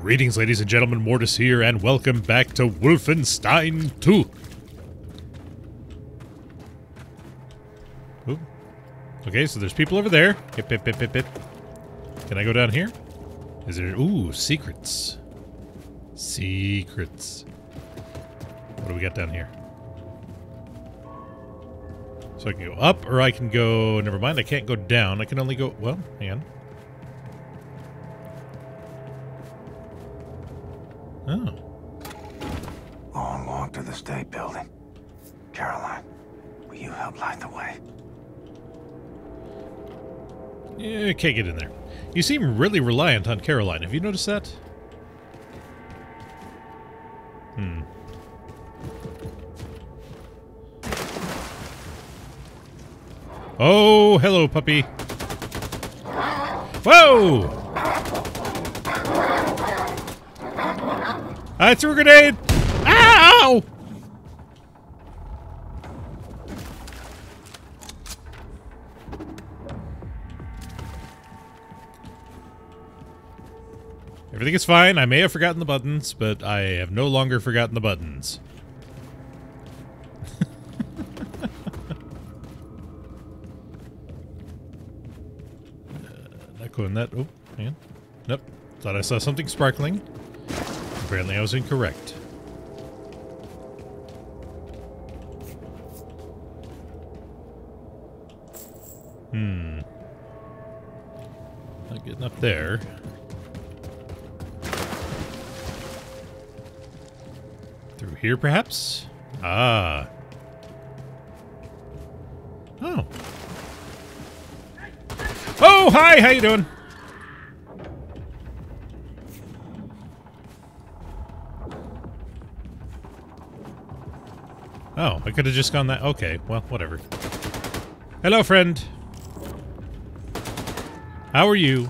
Greetings, ladies and gentlemen, Mortus here, and welcome back to Wolfenstein 2. Ooh. Okay, so there's people over there. Hip, hip, hip, hip, hip. Can I go down here? Is there... Ooh, secrets. Secrets. What do we got down here? So I can go up, or I can go... Never mind, I can't go down. I can only go... Well, hang on. Oh. Long walk to the state building. Caroline, will you help light the way? Yeah, can't get in there. You seem really reliant on Caroline. Have you noticed that? Hmm. Oh, hello, puppy. Whoa! I threw a grenade! Ow! Everything is fine. I may have forgotten the buttons, but I have no longer forgotten the buttons. uh, not going that. Oh, hang on. Nope. Thought I saw something sparkling. Apparently I was incorrect. Hmm. Not getting up there. Through here, perhaps? Ah. Oh. Oh, hi! How you doing? Oh, I could have just gone that. Okay, well, whatever. Hello, friend. How are you?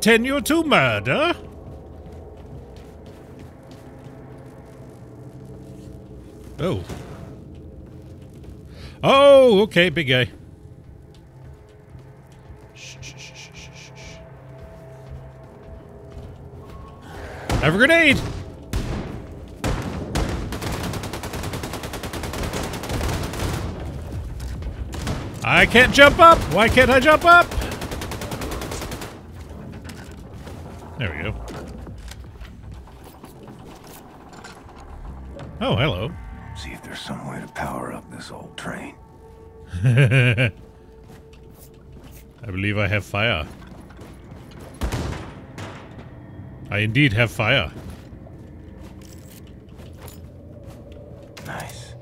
Continue to murder? Oh. Oh, okay, big guy. Have a grenade! I can't jump up! Why can't I jump up? There we go. Oh, hello. See if there's some way to power up this old train. I believe I have fire. I indeed have fire. Nice.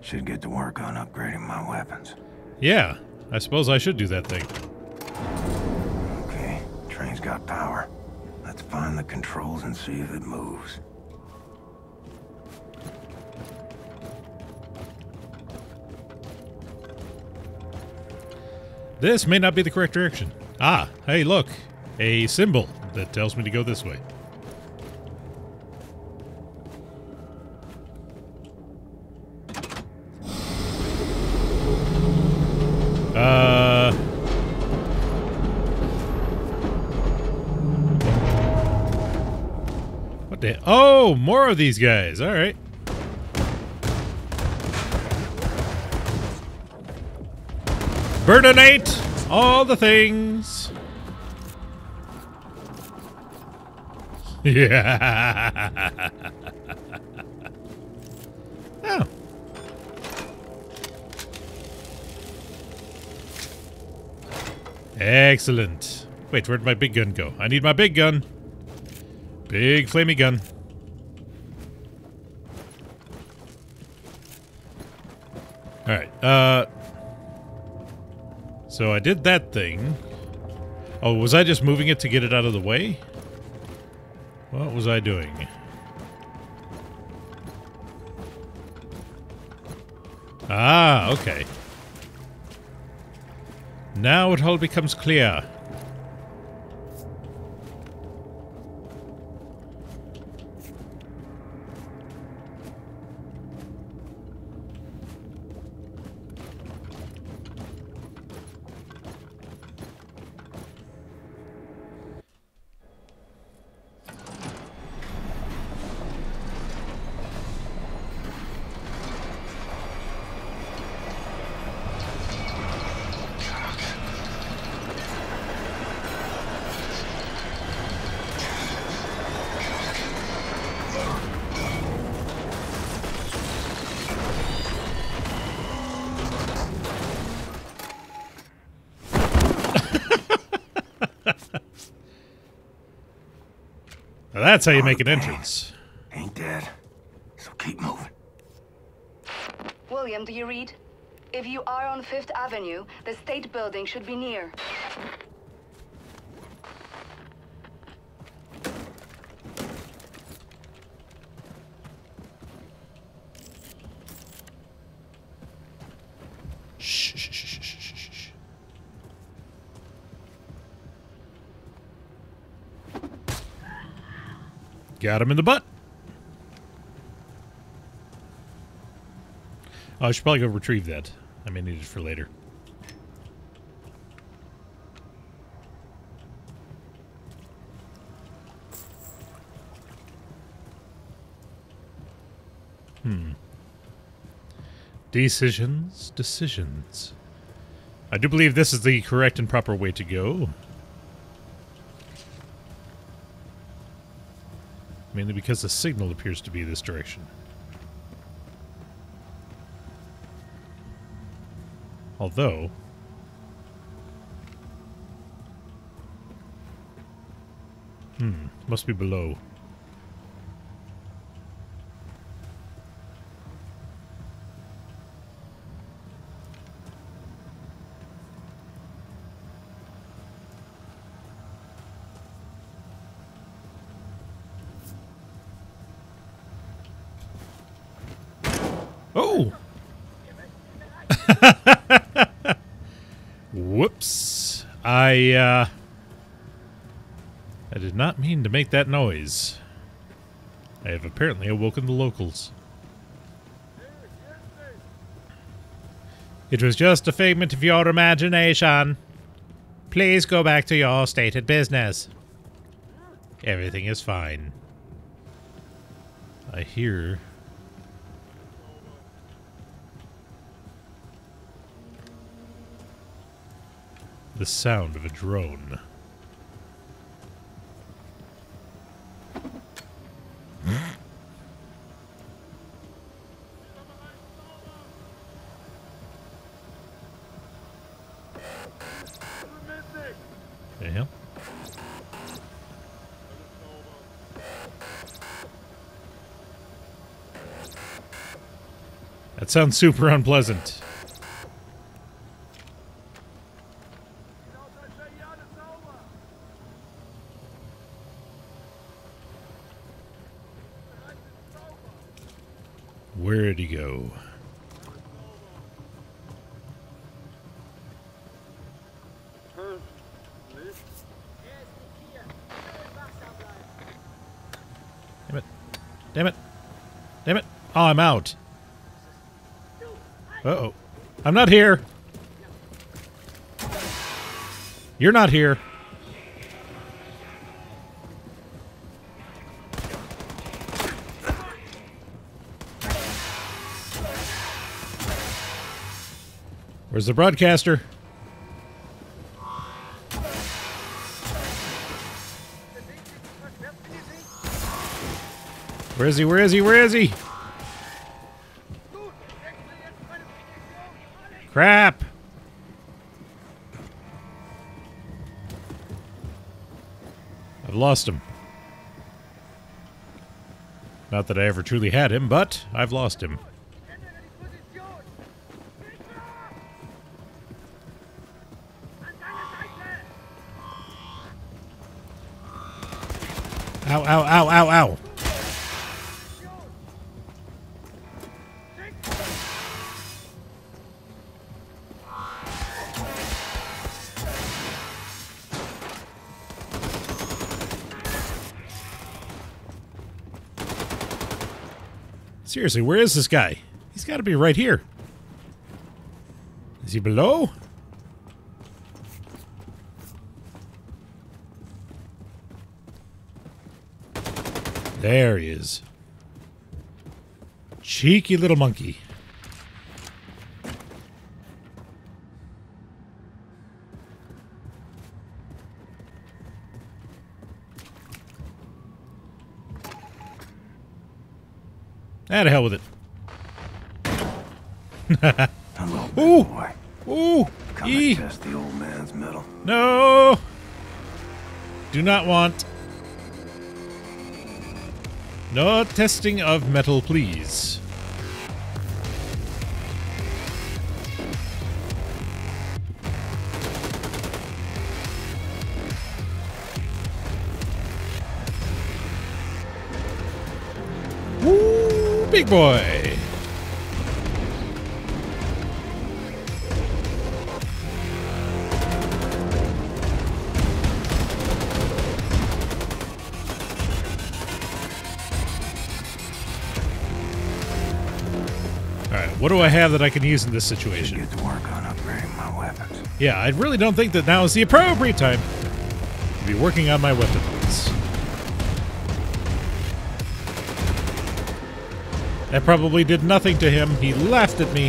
Should get to work on upgrading my weapons. Yeah, I suppose I should do that thing. Okay, train's got power. Let's find the controls and see if it moves. This may not be the correct direction. Ah, hey, look. A symbol that tells me to go this way. Oh, more of these guys. All right. Burdenate! All the things. Yeah. oh. Excellent. Wait, where'd my big gun go? I need my big gun. Big flamey gun. Alright, uh... So I did that thing. Oh, was I just moving it to get it out of the way? What was I doing? Ah, okay. Now it all becomes clear. That's how you make an entrance. Ain't dead. So keep moving. William, do you read? If you are on Fifth Avenue, the state building should be near. Shh, shh, shh, shh, shh, shh, shh. Got him in the butt. Oh, I should probably go retrieve that. I may need it for later. Hmm. Decisions, decisions. I do believe this is the correct and proper way to go. Mainly because the signal appears to be this direction. Although... Hmm, must be below. Oh! Whoops. I, uh... I did not mean to make that noise. I have apparently awoken the locals. It was just a figment of your imagination. Please go back to your stated business. Everything is fine. I hear the sound of a drone. That sounds super unpleasant. Where'd he go? Damn it. Damn it. Damn it. Oh, I'm out. Uh-oh. I'm not here. You're not here. Where's the broadcaster? Where is he? Where is he? Where is he? Crap! I've lost him. Not that I ever truly had him, but I've lost him. Ow, ow, ow, ow, ow. Seriously, where is this guy? He's got to be right here. Is he below? There he is. Cheeky little monkey. Ah, to hell with it. Hello, Ooh. boy. Ooh! Come E. test the old man's mettle. No! Do not want. No testing of mettle, please. Big boy! Alright, what do I have that I can use in this situation? Get to work on upgrading my weapons. Yeah, I really don't think that now is the appropriate time to be working on my weapons. That probably did nothing to him. He laughed at me.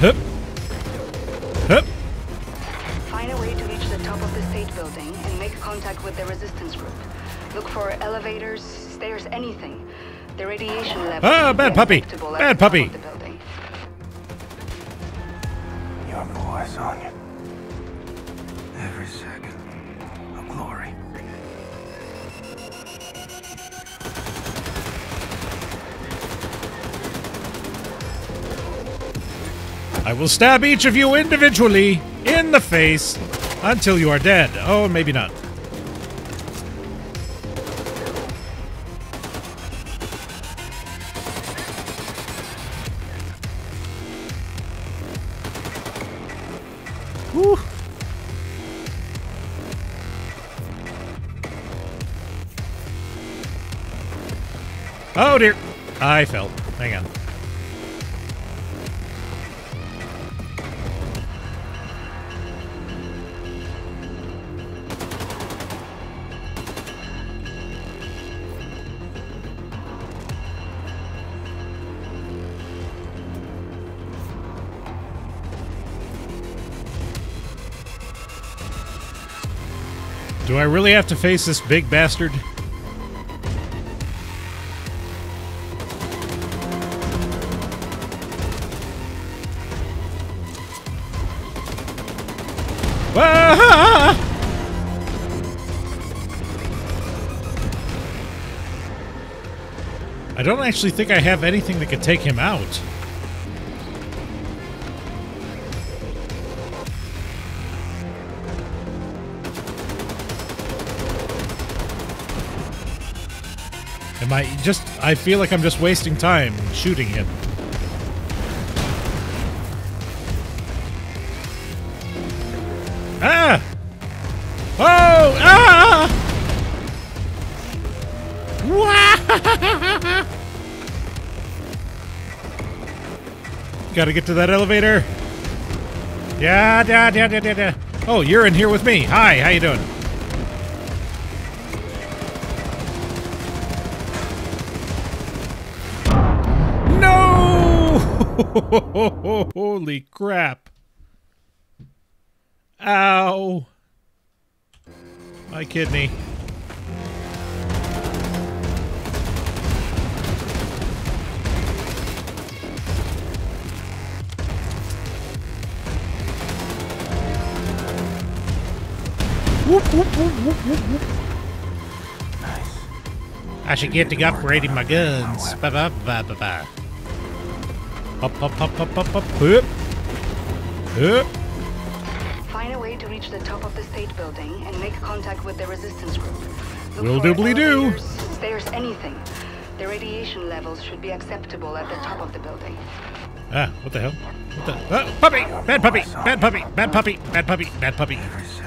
Hup. Hup. Find a way to reach the top of the state building and make contact with the resistance group. Look for elevators, stairs, anything. The radiation level. Ah, bad puppy. Bad puppy. of the building. Your boy, Sonya. I will stab each of you individually in the face until you are dead. Oh, maybe not. Whew. Oh dear. I fell. Hang on. Do I really have to face this big bastard? I don't actually think I have anything that could take him out. I just. I feel like I'm just wasting time shooting him. Ah! Oh! Ah! Wah! Gotta get to that elevator. Yeah, yeah, yeah, yeah, yeah. Oh, you're in here with me. Hi, how you doing? Holy crap. Ow. My kidney. Whoop, whoop, whoop. Nice. I should get to upgrading my guns. Ba ba ba ba ba. Up up up up up up. Hup. Hup. Find a way to reach the top of the state building and make contact with the resistance group. Look Will doobly doo. elevators, Stairs, anything. The radiation levels should be acceptable at the top of the building. Ah, what the hell? What the? Ah, puppy! Bad puppy! Bad puppy! Bad puppy! Bad puppy! Bad puppy! Every second.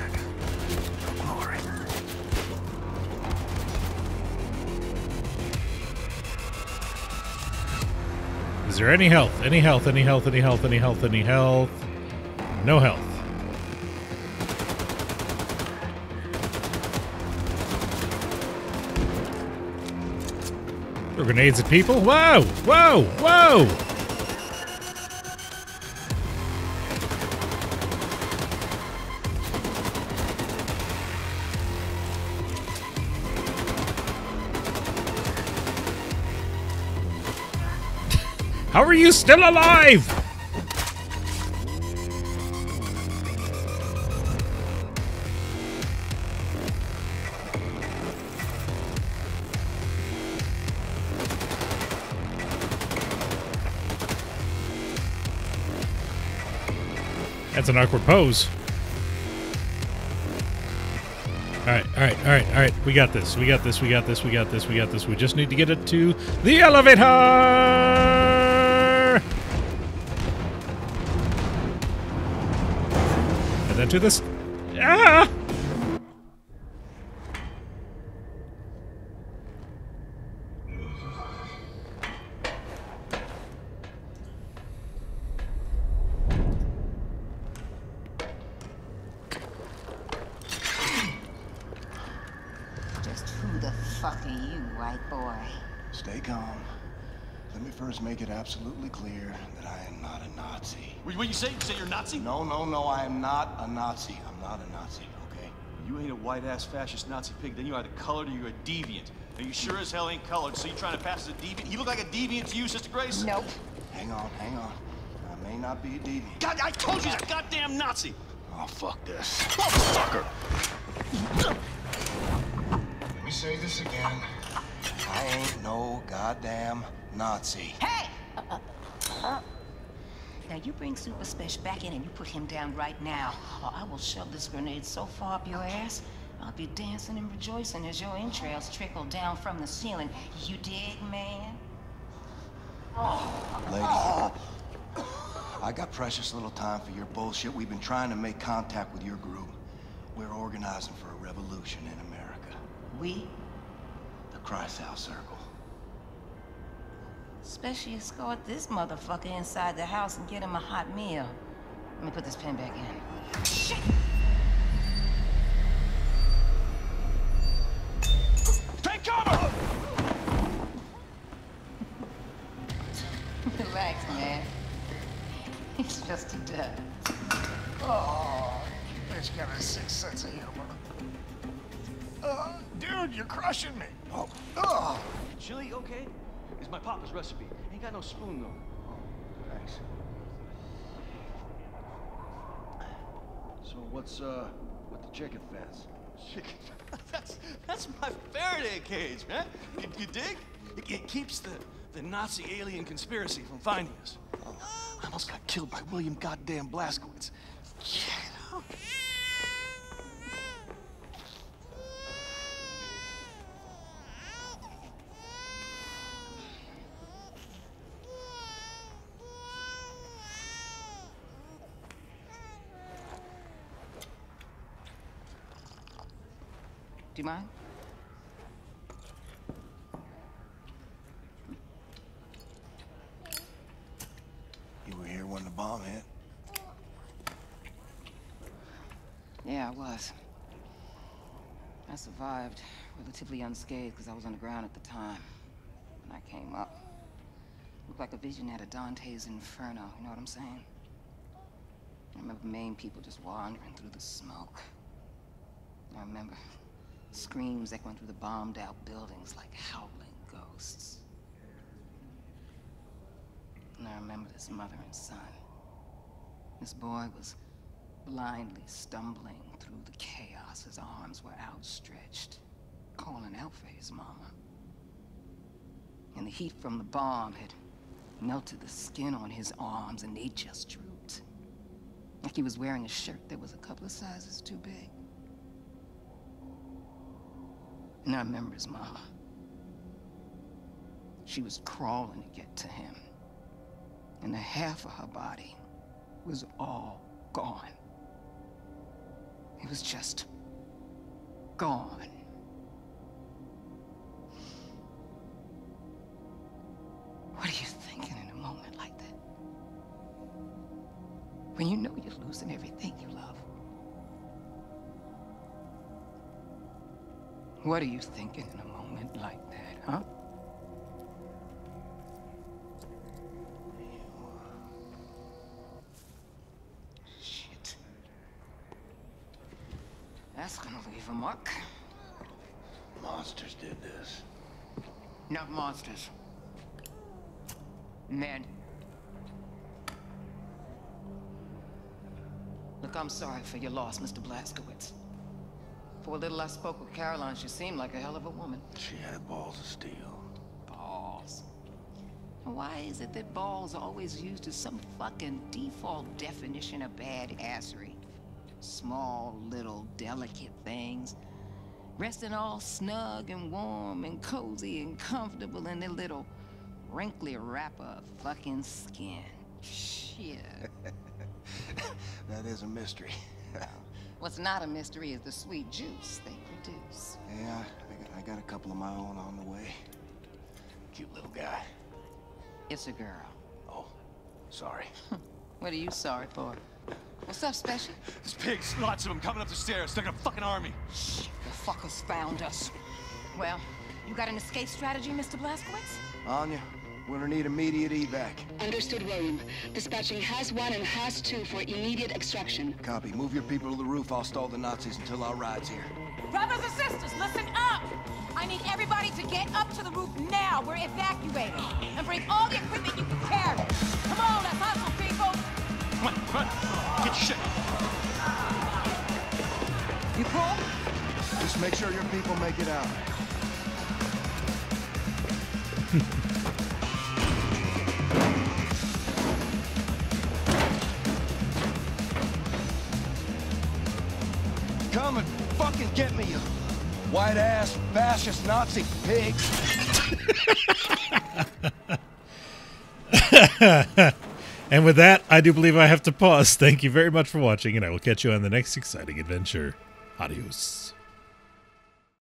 Is there any health? Any health? Any health? Any health? Any health? Any health? No health. Throw grenades at people? Whoa! Whoa! Whoa! How are you still alive? That's an awkward pose. Alright, alright, alright, alright. We got this. We got this. We got this. We got this. We got this. We just need to get it to the elevator! And then to this. Ah! Just who the fuck are you, white boy? Stay calm. Let me first make it absolutely clear that I am not a Nazi. What what you say? You say you're Nazi? No, no, no, I am not a Nazi. I'm not a Nazi, okay? You ain't a white-ass fascist Nazi pig, then you're either colored or you're a deviant. Now you sure as hell ain't colored, so you trying to pass as a deviant? You look like a deviant to you, Sister Grace? Nope. Hang on, hang on. I may not be a deviant. God, I told you he's a goddamn Nazi! Oh, fuck this. Motherfucker! Let me say this again. I ain't no goddamn Nazi. Hey! Now you bring Super Special back in and you put him down right now, or I will shove this grenade so far up your ass, I'll be dancing and rejoicing as your entrails trickle down from the ceiling. You dig, man? Lady, I got precious little time for your bullshit. We've been trying to make contact with your group. We're organizing for a revolution in America. We, The Kreisau Circle. Especially escort this motherfucker inside the house and get him a hot meal. Let me put this pen back in. Shit! Papa's recipe. Ain't got no spoon, though. Thanks. So what's, uh, with the chicken fence? Chicken That's, that's my Faraday cage, man. You, you dig? It, it keeps the, the Nazi alien conspiracy from finding us. I almost got killed by William goddamn Blazkowicz. Yeah. Do you mind? You were here when the bomb hit? Yeah, I was. I survived, relatively unscathed, because I was on the ground at the time. When I came up, looked like a vision out of Dante's Inferno. You know what I'm saying? I remember Maine people just wandering through the smoke. I remember screams echoing through the bombed-out buildings like howling ghosts. And I remember this mother and son. This boy was blindly stumbling through the chaos. His arms were outstretched, calling out for his mama. And the heat from the bomb had melted the skin on his arms, and they just drooped. Like he was wearing a shirt that was a couple of sizes too big. And I remember his mama. She was crawling to get to him. And the half of her body was all gone. It was just gone. What are you thinking in a moment like that? When you know you're losing everything you love. What are you thinking in a moment like that, huh? Shit. That's gonna leave a mark. Monsters did this. Not monsters. Men. Look, I'm sorry for your loss, Mr. Blazkowicz. For a little I spoke with Caroline, she seemed like a hell of a woman. She had balls of steel. Balls. Why is it that balls are always used as some fucking default definition of bad assery? Small, little, delicate things. Resting all snug and warm and cozy and comfortable in their little wrinkly wrapper of fucking skin. Shit. That is a mystery. What's not a mystery is the sweet juice they produce. yeah, I got, I got a couple of my own on the way. Cute little guy. It's a girl. Oh, sorry. What are you sorry for? What's up, Special? There's pigs, lots of them coming up the stairs. They're gonna fucking army. Shh, the fuckers found us. Well, you got an escape strategy, Mr. Blazkowicz? Anya, we're gonna need immediate evac. Understood, William. Dispatching has one and has two for immediate extraction. Copy. Move your people to the roof. I'll stall the Nazis until our ride's here. Brothers and sisters, listen up! I need everybody to get up to the roof now. We're evacuating. And bring all the equipment you can carry. Come on, let's hustle, people! Come on, come on. Get your shit. You cool? Just make sure your people make it out. get me, you white ass fascist Nazi pigs. And with that, I do believe I have to pause. Thank you very much for watching, and I will catch you on the next exciting adventure. Adios.